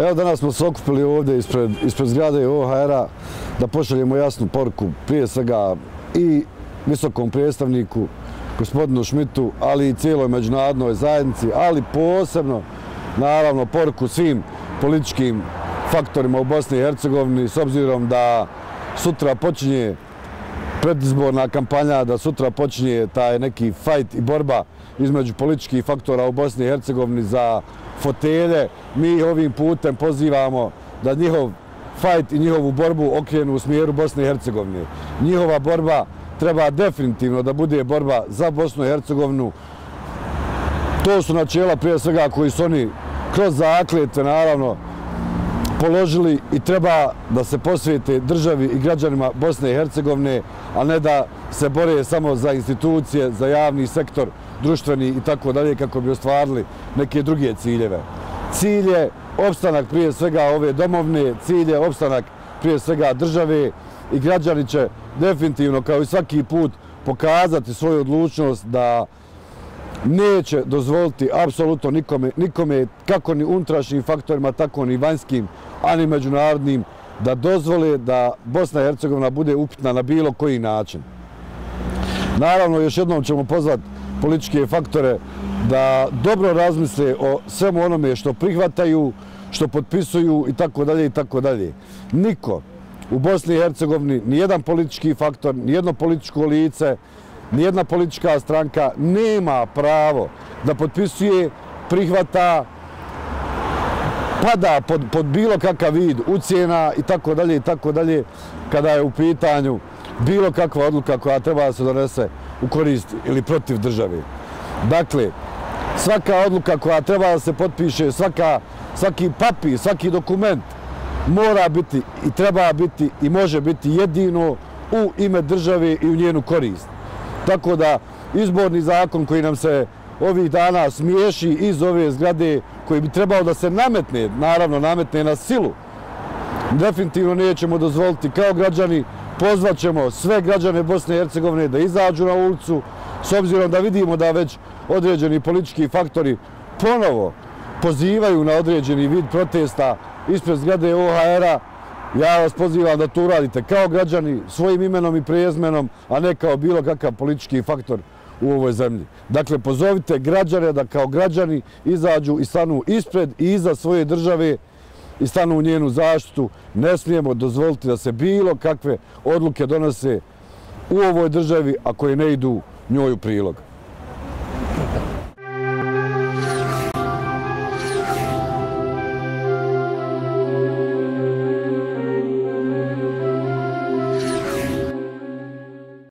Evo danas smo se okupili ovdje ispred, ispred zgrade OHR-a da pošaljemo jasnu poruku prije svega i visokom predstavniku, gospodinu Šmitu, ali i cijeloj međunarodnoj zajednici, ali posebno, naravno, poruku svim političkim faktorima u Bosni i Hercegovini, s obzirom da sutra počinje predizborna kampanja, da sutra počinje taj neki fajt i borba između političkih faktora u Bosni i Hercegovini za fotelje. Mi ovim putem pozivamo da njihov fajt i njihovu borbu okrenu u smjeru Bosne i Hercegovine. Njihova borba treba definitivno da bude borba za Bosnu i Hercegovinu. To su načela prije svega koji su oni kroz zakljete naravno položili i treba da se posvijete državi i građanima Bosne i Hercegovine, a ne da se bore samo za institucije, za javni sektor, društveni i tako dalje, kako bi ostvarili neke druge ciljeve. Cilj je opstanak prije svega ove domovne, cilj je opstanak prije svega države i građani će definitivno kao i svaki put pokazati svoju odlučnost da neće dozvoliti apsolutno nikome, nikome kako ni unutrašnjim faktorima, tako ni vanjskim, ani međunarodnim, da dozvole da Bosna i Hercegovina bude upitna na bilo koji način. Naravno, još jednom ćemo pozvati političke faktore da dobro razmisle o svemu onome što prihvataju, što potpisuju i tako dalje i tako dalje. Niko u Bosni i Hercegovini, nijedan politički faktor, nijedno političko lice, nijedna politička stranka nema pravo da potpisuje, prihvata, pada pod, pod bilo kakav vid ucijena i tako dalje i tako dalje kada je u pitanju bilo kakva odluka koja treba da se donese u korist ili protiv države. Dakle, svaka odluka koja treba da se potpiše, svaka, svaki papir, svaki dokument mora biti i treba biti i može biti jedino u ime države i u njenu korist. Tako da izborni zakon koji nam se ovih dana smiješi iz ove zgrade koji bi trebao da se nametne, naravno nametne na silu, definitivno nećemo dozvoliti. Kao građani, pozvaćemo sve građane Bosne i Hercegovine da izađu na ulicu, s obzirom da vidimo da već određeni politički faktori ponovo pozivaju na određeni vid protesta ispred zgrade OHR-a, ja vas pozivam da to uradite kao građani, svojim imenom i prijezmenom, a ne kao bilo kakav politički faktor u ovoj zemlji. Dakle, pozovite građane da kao građani izađu i stanu ispred i iza svoje države i stanu u njenu zaštitu. Ne smijemo dozvoliti da se bilo kakve odluke donose u ovoj državi, a koje ne idu njoj u prilog.